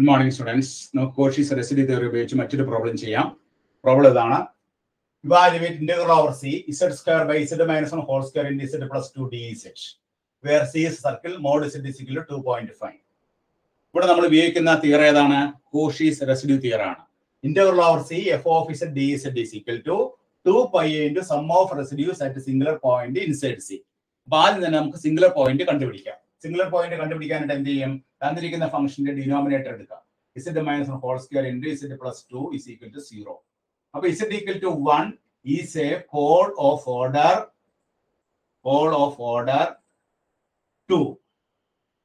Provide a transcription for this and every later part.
Good morning students നമുക്ക് Cauchy's residue theory ഉപയോഗിച്ച് മറ്റൊരു പ്രോബ്ലം ചെയ്യാം. പ്രോബ്ലം ഇതാണ്. ഇവിടെ നമ്മൾ ഉപയോഗിക്കുന്ന തിയർ ഏതാണ്? കോഷീസ് റെസിഡ്യൂ തിയർ ആണ്. Integral over C f of d z to two pi sum of residues at singular point inside C അപ്പൊ ആദ്യം തന്നെ നമുക്ക് സിംഗുലർ പോയിന്റ് കണ്ടുപിടിക്കാം. സിംഗുലർ പോയിന്റ് കണ്ടുപിടിക്കാനായിട്ട് എന്ത് ചെയ്യും? തന്നിരിക്കുന്ന ഫംഗ്ഷന്റെ ഡിനോമിനേറ്റർ എടുക്കാം. Z minus whole square into z plus two is equal to zero അപ്പൊ z equal to one is a pole of order pole of order two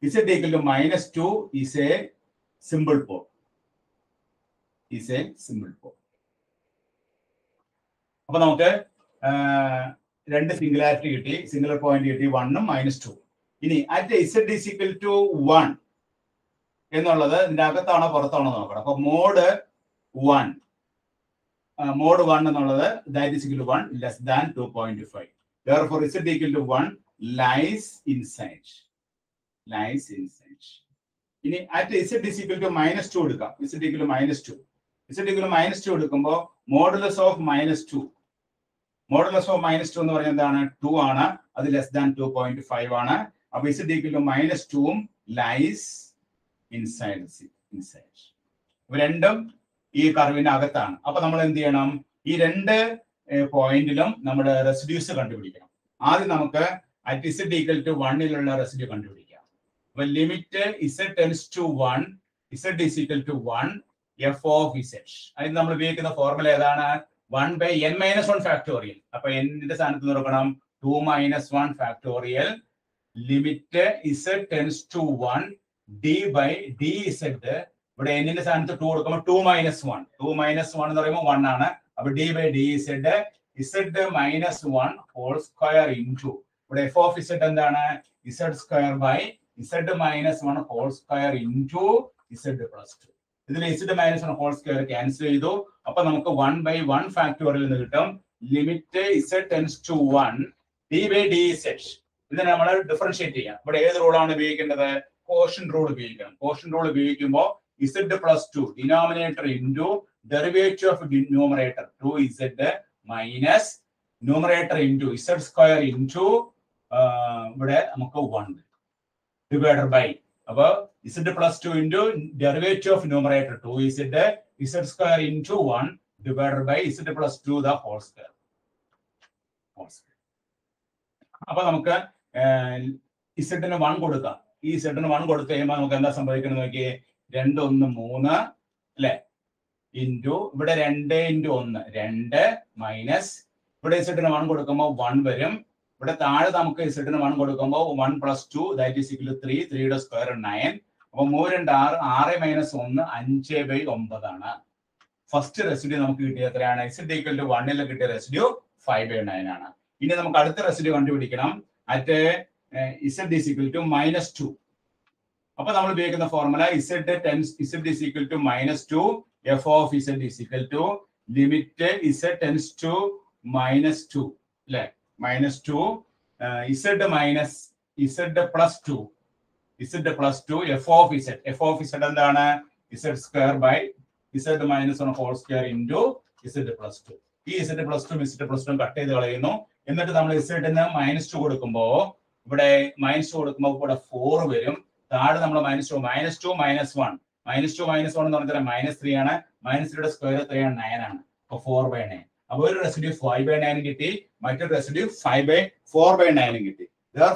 z equal to minus two is a simple pole is a simple pole അപ്പൊ നമുക്ക് രണ്ട് singularity കിട്ടി. Singular point കിട്ടി. വണ്ണും minus two ഇനി at z is equal to one എന്നുള്ളത് ഇതിന്റെ അകത്താണോ പുറത്താണോ നോക്കണം. അപ്പൊ മോഡ് വൺ മോഡ് വൺ എന്നുള്ളത് that is equal one less than two point five for z equal to one lies inside lies inside ഇനി at z is equal to minus two എടുക്കാം. Equal to minus two z equal minus two എടുക്കുമ്പോൾ modulus of minus two modulus of minus two എന്ന് പറയുന്നത് എന്താണ്? Two ആണ്. അത് less than two point five ആണ്. അപ്പൊ ഇസഡ് ഈക്വൽ ടു മൈനസ് ടുവും ലൈസ് ഇൻസൈഡ് ഇൻസൈഡ് ഇവ രണ്ടും ഈ കർവിന് അകത്താണ്. അപ്പൊ നമ്മൾ എന്ത് ചെയ്യണം? ഈ രണ്ട് പോയിന്റിലും നമ്മുടെ റെസിഡ്യൂസ് കണ്ടുപിടിക്കണം. ആദ്യം നമുക്ക് അറ്റ് ഇസഡ് ഈക്വൽ ടു വണ്ണിലുള്ള റെസിഡ്യൂ കണ്ടുപിടിക്കാം. അപ്പൊ limit z tends to one z is equal to one f of z അതിന് നമ്മൾ ഉപയോഗിക്കുന്ന ഫോർമുല ഏതാണ്? One by n minus one factorial അപ്പൊ എന്നിന്റെ സ്ഥാനത്ത് നോക്കണം two minus one factorial limit z tends to one d by d z ഇവിടെ എന്നിന്റെ സ്ഥാനത്ത് ടു കൊടുക്കുമ്പോൾ two minus one two minus one എന്ന് പറയുമ്പോൾ വൺ ആണ്. അപ്പൊ d by d z z minus one whole square into ഇവിടെ f of z എന്താണ്? Z square by z minus one whole square into z plus two ഇതിൽ z minus one whole square cancel ചെയ്തു. അപ്പൊ നമുക്ക് one by one factorial നിന്ന് കിട്ടും. Limit z tends to one d by d z ഇതിനെ നമ്മൾ differentiate ചെയ്യാം. ഇവിടെ ഏത് റൂളാണ് ഉപയോഗിക്കേണ്ടത്? കോഷൻ റൂൾ ഉപയോഗിക്കണം. കോഷൻ റൂൾ ഉപയോഗിക്കുമ്പോൾ z plus two denominator into derivative of numerator two z minus numerator into z square into ഇവിടെ നമുക്ക് വൺ ഡിവൈഡർ ബൈ അപ്പോൾ z plus two into derivative of numerator two z z square into one divided by z plus two the whole square whole square അപ്പൊ നമുക്ക് ഇസഡിന് one കൊടുക്കാം. ഈ സെഡിന് one കൊടുത്തു കഴിയുമ്പോൾ നമുക്ക് എന്താ സംഭവിക്കുന്നത് നോക്കിയേ? രണ്ട് ഒന്ന് മൂന്ന് അല്ലെ? ഇന്റു ഇവിടെ രണ്ട് ഇന്റു ഒന്ന്. രണ്ട് മൈനസ് ഇവിടെ ഇസെഡിന് വൺ കൊടുക്കുമ്പോൾ വൺ വരും. ഇവിടെ താഴെ നമുക്ക് ഇസെഡിന് വൺ കൊടുക്കുമ്പോൾ one plus two that is equal three ത്രീയുടെ സ്ക്വയർ നയൻ അപ്പൊ മൂന്ന് രണ്ട് ആറ് ആറ് മൈനസ് ഒന്ന് അഞ്ച് ബൈ ഒമ്പതാണ്. ഫസ്റ്റ് റെസിഡ്യൂ നമുക്ക് കിട്ടിയ എത്രയാണ്? ഇസെഡ് ഈക്വൽ ടു വണ്ണിൽ കിട്ടിയ റെസിഡ്യൂ ഫൈവ് ബൈ നയൻ ആണ്. ഇനി നമുക്ക് അടുത്ത റെസിഡ്യൂ കണ്ടുപിടിക്കണം. At z is equal to minus two അപ്പൊ നമ്മൾ ഉപയോഗിക്കുന്ന formula z tends z is equal to minus two f of z is equal to limit z tends to minus two അല്ലെ? Minus two z minus z plus two z plus two f of z f of z എന്താണ്? Z square by z minus one whole square into z plus two ഈ z plus two z plus two cut ചെയ്ത് കളയുന്നു. എന്നിട്ട് നമ്മൾ ഇസഡിന് minus two കൊടുക്കുമ്പോൾ ഇവിടെ minus two കൊടുക്കുമ്പോൾ ഇവിടെ ഫോർ വരും. താഴെ നമ്മൾ minus two minus two minus one minus two minus one എന്ന് പറഞ്ഞാൽ മൈനസ് ത്രീ ആണ്. മൈനസ് ത്രീയുടെ സ്ക്വയർ ത്രീ ആണ് നയൻ ആണ്. അപ്പൊ ഫോർ ബൈ നയൻ അപ്പൊ ഒരു റെസിഡ്യൂ ഫൈവ് ബൈ നയൻ കിട്ടി. മറ്റൊരു residue five by four by നയനും കിട്ടി.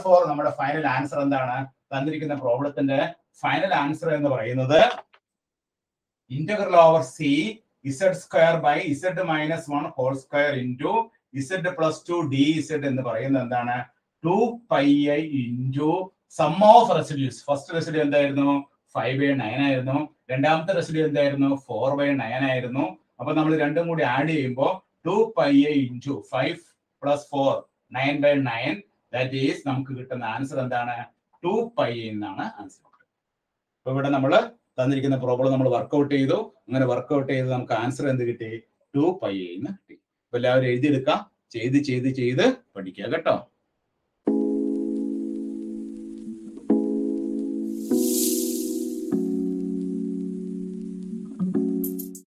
ഫോർ നമ്മുടെ ഫൈനൽ ആൻസർ എന്താണ്? തന്നിരിക്കുന്ന പ്രോബ്ലത്തിന്റെ ഫൈനൽ ആൻസർ എന്ന് പറയുന്നത് integral over C z square by z minus one whole square into z plus two d z എന്ന് പറയുന്നത് എന്താണ്? Two pi i into sum of residues first residue എന്തായിരുന്നു? Five by nine ആയിരുന്നു. രണ്ടാമത്തെ residue എന്തായിരുന്നു? Four by nine ആയിരുന്നു. അപ്പൊ നമ്മൾ രണ്ടും കൂടി ആഡ് ചെയ്യുമ്പോൾ two pi i into five plus four nine by nine that is നമുക്ക് കിട്ടുന്ന ആൻസർ എന്താണ്? ടു പൈ എന്നാണ് ആൻസർ അപ്പൊ ഇവിടെ നമ്മൾ തന്നിരിക്കുന്ന പ്രോബ്ലം നമ്മൾ വർക്ക്ഔട്ട് ചെയ്തു. അങ്ങനെ വർക്ക്ഔട്ട് ചെയ്ത് നമുക്ക് ആൻസർ എന്ത് കിട്ടി? ടു പൈ എന്ന് കിട്ടി. എല്ലാവരും എഴുതിയെടുക്കുക ചെയ്ത് ചെയ്ത് ചെയ്ത് പഠിക്കുക കേട്ടോ.